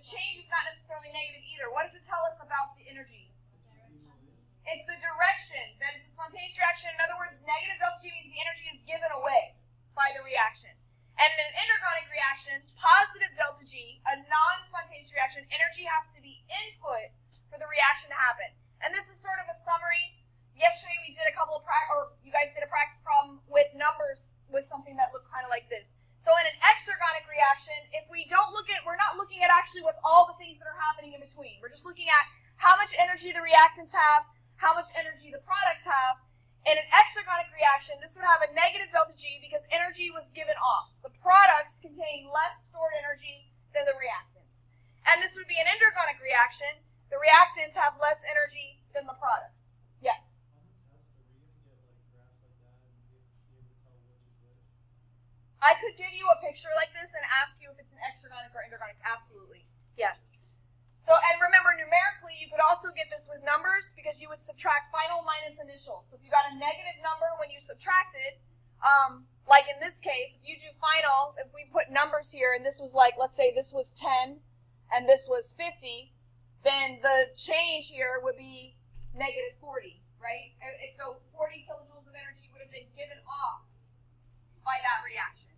the change is not necessarily negative either. What does it tell us about the energy? It's the direction, that it's a spontaneous reaction. In other words, negative delta G means the energy is given away by the reaction. And in an endergonic reaction, positive delta G, a non-spontaneous reaction, energy has to be input for the reaction to happen. And this is sort of a summary. Yesterday we did a couple of, or you guys did a practice problem with numbers with something that looked kind of like this. Exergonic reaction, if we don't look at, we're not looking at actually what's all the things that are happening in between. We're just looking at how much energy the reactants have, how much energy the products have. In an exergonic reaction, this would have a negative delta G because energy was given off. The products contain less stored energy than the reactants. And this would be an endergonic reaction. The reactants have less energy than the products. I could give you a picture like this and ask you if it's an exergonic or endergonic. Absolutely. Yes. So, and remember, numerically, you could also get this with numbers because you would subtract final minus initial. So if you got a negative number when you subtracted, um, like in this case, if you do final, if we put numbers here, and this was like, let's say this was 10, and this was 50, then the change here would be negative 40, right? So 40 kilojoules of energy would have been given off by that reaction.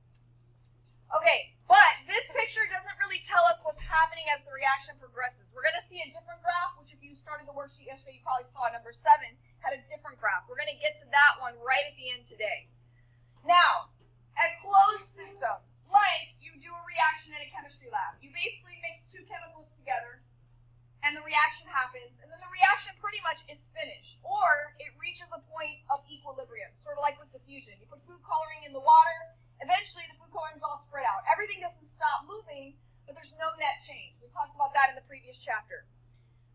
Okay, but this picture doesn't really tell us what's happening as the reaction progresses. We're going to see a different graph, which if you started the worksheet yesterday, you probably saw number seven, had a different graph. We're going to get to that one right at the end today. Now, a closed system, like you do a reaction in a chemistry lab. You basically mix two chemicals together, and the reaction happens, and then the reaction pretty much is finished, or it reaches a point of equilibrium, sort of like with diffusion. You put food coloring in the water, Eventually, the food coloring is all spread out. Everything doesn't stop moving, but there's no net change. We talked about that in the previous chapter.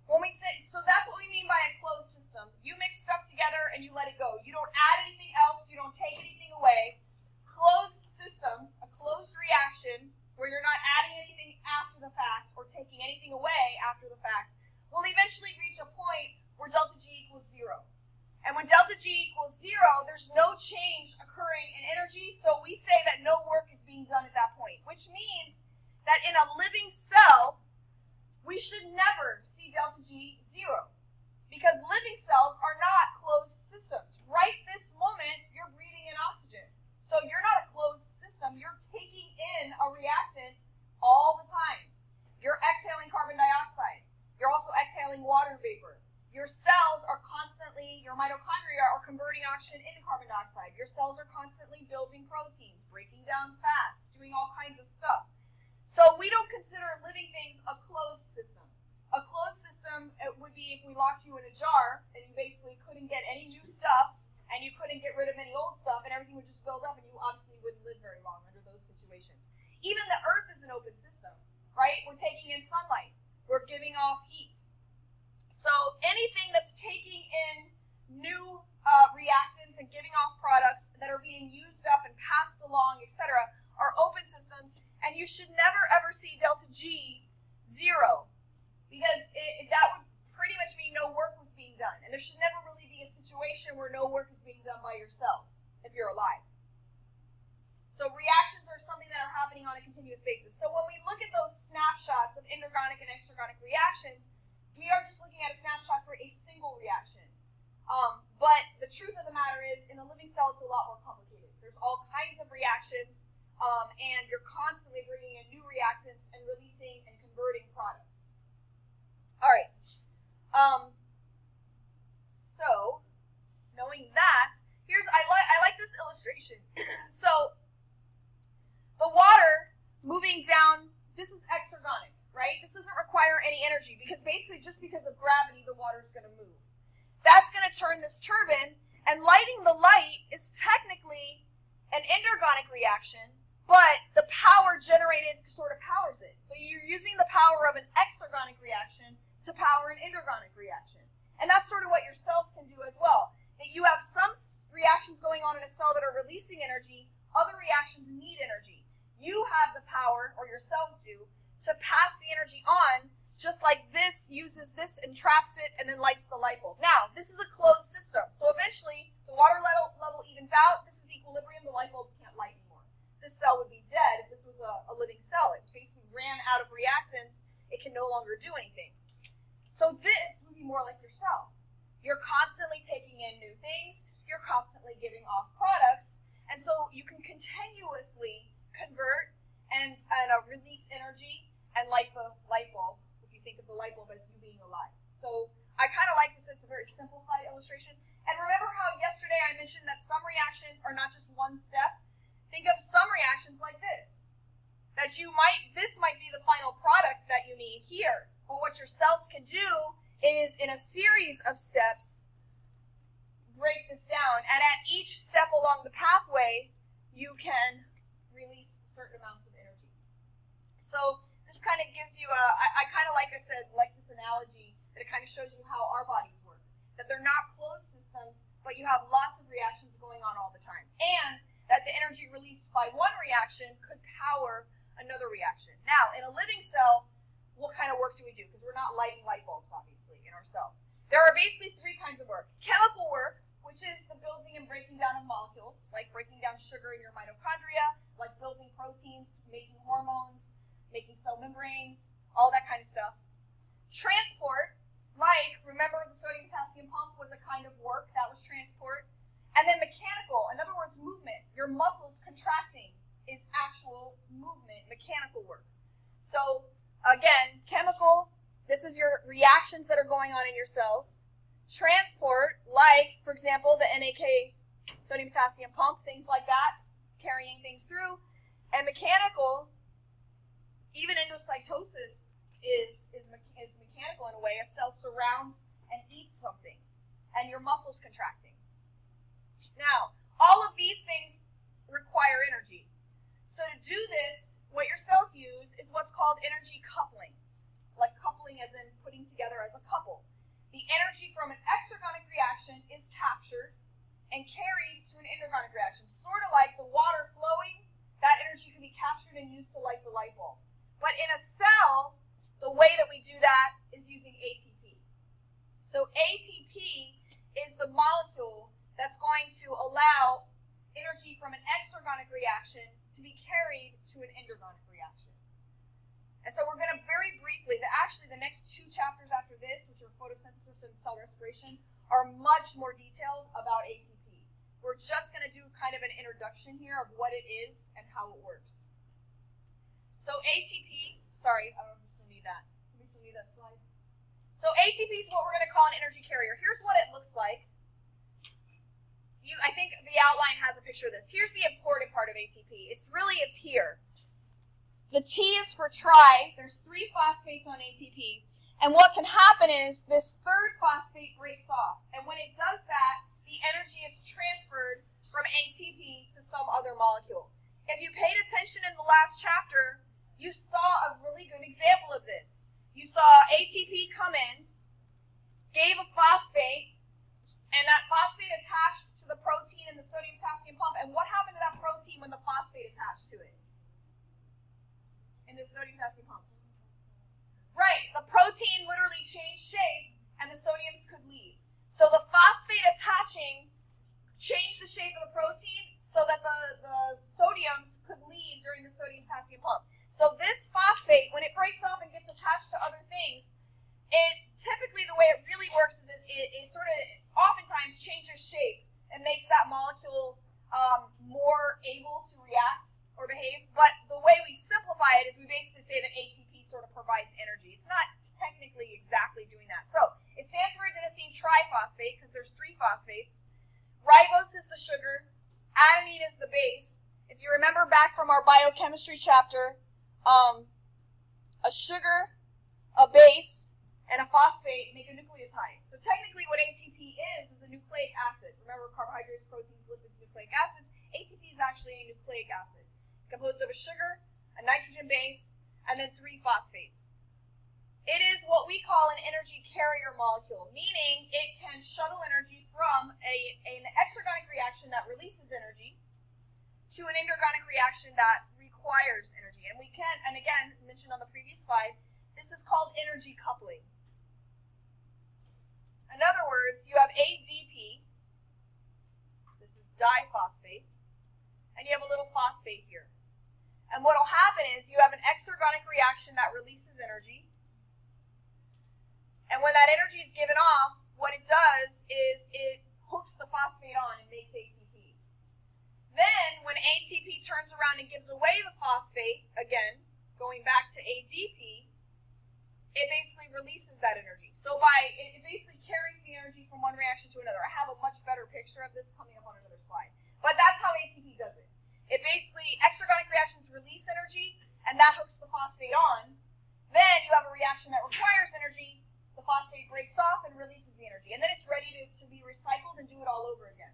When we say, so that's what we mean by a closed system. You mix stuff together and you let it go. You don't add anything else. You don't take anything away. Closed systems, a closed reaction where you're not adding anything after the fact or taking anything away after the fact, will eventually reach a point where delta G equals zero. And when delta G equals zero, there's no change occurring in energy, so we say that no work is being done at that point, which means that in a living cell, we should never see delta G zero because living cells are not closed systems. Right this moment, you're breathing in oxygen. So you're not a closed system. You're taking in a reactant all the time. You're exhaling carbon dioxide. You're also exhaling water vapor. Your cells are constantly, your mitochondria are converting oxygen into carbon dioxide. Your cells are constantly building proteins, breaking down fats, doing all kinds of stuff. So we don't consider living things a closed system. A closed system it would be if we locked you in a jar and you basically couldn't get any new stuff and you couldn't get rid of any old stuff and everything would just build up and you obviously wouldn't live very long under those situations. Even the earth is an open system, right? We're taking in sunlight. We're giving off heat. So anything that's taking in new uh, reactants and giving off products that are being used up and passed along, etc., are open systems, and you should never ever see delta G zero, because it, that would pretty much mean no work was being done, and there should never really be a situation where no work is being done by yourselves if you're alive. So reactions are something that are happening on a continuous basis. So when we look at those snapshots of endergonic and exergonic reactions, we are just looking at a snapshot for a single reaction. Um, but the truth of the matter is, in a living cell, it's a lot more complicated. There's all kinds of reactions, um, and you're constantly bringing in new reactants and releasing and converting products. All right. Um, so, knowing that, here's I like I like this illustration. so, the water moving down. This is exergonic right? This doesn't require any energy because basically just because of gravity, the water is going to move. That's going to turn this turbine, and lighting the light is technically an endergonic reaction, but the power generated sort of powers it. So you're using the power of an exergonic reaction to power an endergonic reaction. And that's sort of what your cells can do as well. That you have some reactions going on in a cell that are releasing energy, other reactions need energy. You have the power, or your cells do, to pass the energy on just like this uses this and traps it and then lights the light bulb. Now, this is a closed system, so eventually the water level, level evens out, this is equilibrium, the light bulb. This cell would be dead if this was a, a living cell. It basically ran out of reactants, it can no longer do anything. So this would be more like your cell. You're constantly taking in new things, you're constantly giving off products, and so you can continuously convert and, and uh, release energy and light the light bulb if you think of the light bulb as you being alive. So I kind of like this. It's a very simplified illustration. And remember how yesterday I mentioned that some reactions are not just one step? Think of some reactions like this. That you might, this might be the final product that you need here. But what your cells can do is in a series of steps, break this down. And at each step along the pathway, you can release certain amounts of energy. So this kind of gives you a, I, I kind of like I said, like this analogy that it kind of shows you how our bodies work. That they're not closed systems, but you have lots of reactions going on all the time. And that the energy released by one reaction could power another reaction. Now, in a living cell, what kind of work do we do? Because we're not lighting light bulbs, obviously, in our cells. There are basically three kinds of work. Chemical work, which is the building and breaking down of molecules, like breaking down sugar in your mitochondria, like building proteins, making hormones, making cell membranes, all that kind of stuff. Transport, like, remember the sodium potassium pump was a kind of work that was transport. And then mechanical, in other words, movement. Your muscles contracting is actual movement, mechanical work. So, again, chemical, this is your reactions that are going on in your cells. Transport, like, for example, the NAK sodium potassium pump, things like that, carrying things through. And mechanical, even endocytosis is, is, is mechanical in a way. A cell surrounds and eats something, and your muscles contracting. Now, all of these things require energy. So to do this, what your cells use is what's called energy coupling, like coupling as in putting together as a couple. The energy from an exergonic reaction is captured and carried to an endergonic reaction, sort of like the water flowing. That energy can be captured and used to light the light bulb. But in a cell, the way that we do that is using ATP. So ATP is the molecule that's going to allow energy from an exergonic reaction to be carried to an endergonic reaction. And so we're going to very briefly, the, actually the next two chapters after this, which are photosynthesis and cell respiration, are much more detailed about ATP. We're just going to do kind of an introduction here of what it is and how it works. So ATP, sorry, I don't still need that. Let me still need that slide. So ATP is what we're going to call an energy carrier. Here's what it looks like. I think the outline has a picture of this. Here's the important part of ATP. It's really, it's here. The T is for tri. There's three phosphates on ATP. And what can happen is this third phosphate breaks off. And when it does that, the energy is transferred from ATP to some other molecule. If you paid attention in the last chapter, you saw a really good example of this. You saw ATP come in, gave a phosphate, and that phosphate attached to the protein in the sodium potassium pump. And what happened to that protein when the phosphate attached to it? In the sodium potassium pump. Right, the protein literally changed shape and the sodiums could leave. So the phosphate attaching changed the shape of the protein so that the, the sodiums could leave during the sodium potassium pump. So this phosphate, when it breaks off and gets attached to other things, it typically the way it really works is it, it, it sort of oftentimes changes shape and makes that molecule um, more able to react or behave. But the way we simplify it is we basically say that ATP sort of provides energy. It's not technically exactly doing that. So it stands for adenosine triphosphate because there's three phosphates. Ribose is the sugar. Adenine is the base. If you remember back from our biochemistry chapter, um, a sugar, a base, and a phosphate make a nucleotide. So technically what ATP is, is a nucleic acid. Remember carbohydrates, proteins, lipids, nucleic acids. ATP is actually a nucleic acid composed of a sugar, a nitrogen base, and then three phosphates. It is what we call an energy carrier molecule, meaning it can shuttle energy from a, an exergonic reaction that releases energy to an endergonic reaction that requires energy. And we can, and again, mentioned on the previous slide, This is called energy coupling. In other words, you have ADP, this is diphosphate, and you have a little phosphate here. And what will happen is you have an exergonic reaction that releases energy. And when that energy is given off, what it does is it hooks the phosphate on and makes ATP. Then, when ATP turns around and gives away the phosphate, again, going back to ADP, it basically releases that energy. So by it basically carries the energy from one reaction to another. I have a much better picture of this coming up on another slide. But that's how ATP does it. It basically exergonic reactions release energy, and that hooks the phosphate on. Then you have a reaction that requires energy. The phosphate breaks off and releases the energy, and then it's ready to, to be recycled and do it all over again.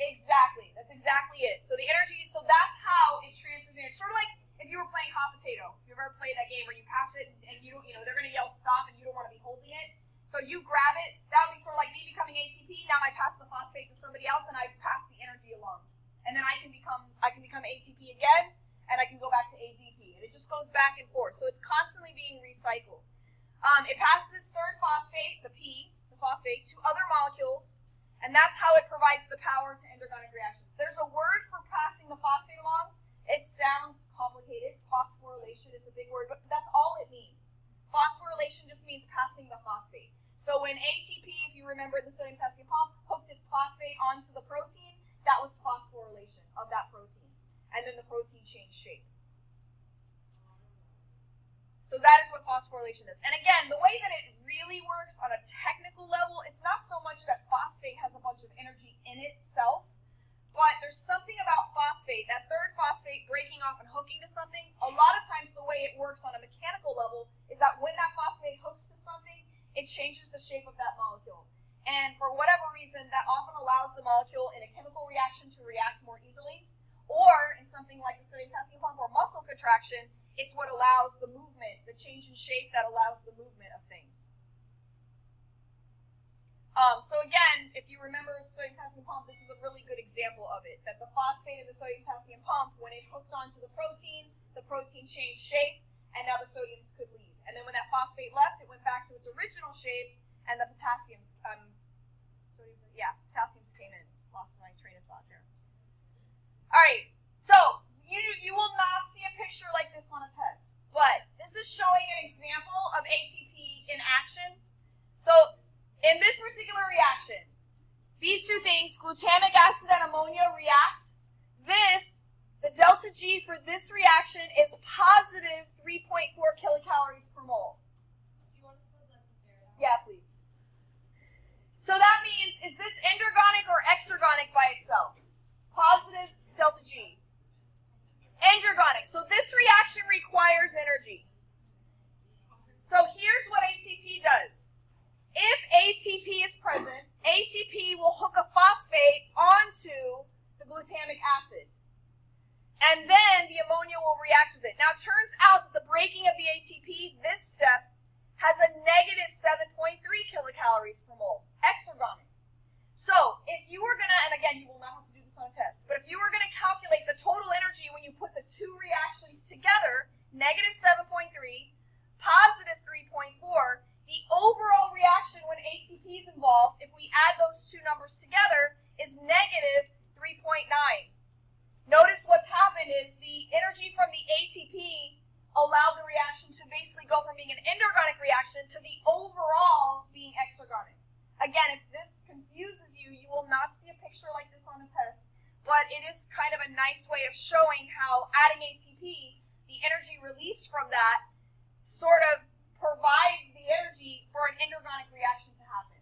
Exactly. That's exactly it. So the energy, so that's how it transfers. It's sort of like if you were playing hot potato. If you ever played that game where you pass it and you don't, you know, they're gonna yell stop and you don't want to be holding it. So you grab it. That would be sort of like me becoming ATP. Now I pass the phosphate to somebody else and I pass the energy along. And then I can become I can become ATP again and I can go back to ADP. And it just goes back and forth. So it's constantly being recycled. Um, it passes its third phosphate, the P, the phosphate, to other molecules and that's how it provides the power to endergonic reactions. There's a word for passing the phosphate along. It sounds complicated. Phosphorylation, it's a big word, but that's all it means. Phosphorylation just means passing the phosphate. So when ATP, if you remember the sodium potassium pump, hooked its phosphate onto the protein, that was phosphorylation of that protein. And then the protein changed shape. So that is what phosphorylation is. And again, the way that it really works on a technical level, it's not so much that phosphate has a bunch of energy in itself, but there's something about phosphate, that third phosphate breaking off and hooking to something. A lot of times the way it works on a mechanical level is that when that phosphate hooks to something, it changes the shape of that molecule. And for whatever reason, that often allows the molecule in a chemical reaction to react more easily. Or in something like the sodium potassium pump or muscle contraction, it's what allows the movement, the change in shape that allows the movement of things. Um, so again, if you remember the sodium potassium pump, this is a really good example of it. That the phosphate in the sodium potassium pump, when it hooked onto the protein, the protein changed shape, and now the sodiums could leave. And then when that phosphate left, it went back to its original shape, and the potassiums, um, sodium, yeah, potassiums came in. Lost my train of thought there. All right, so you, you will not see a picture like this on a test, but this is showing an example of ATP in action. So in this particular reaction, these two things, glutamic acid and ammonia react. This, the delta G for this reaction is positive 3.4 kilocalories per mole. Yeah, please. So that means, is this endergonic or exergonic by itself? Positive delta G. Endergonic. So this reaction requires energy. So here's what ATP does. If ATP is present, ATP will hook a phosphate onto the glutamic acid. And then the ammonia will react with it. Now it turns out that the breaking of the ATP, this step, has a negative 7.3 kilocalories per mole, exergonic. So if you were going to, and again, you will not have to do this on a test. But if you were going to calculate the total energy when you put the two reactions together, negative 7.3, positive 3.4, the overall reaction when ATP is involved, if we add those two numbers together, is negative 3.9. Notice what's happened is the energy from the ATP allowed the reaction to basically go from being an endergonic reaction to the overall being exergonic. Again, if this confuses you, you will not see a picture like this on a test, but it is kind of a nice way of showing how adding ATP, the energy released from that, sort of provides the energy for an endergonic reaction to happen.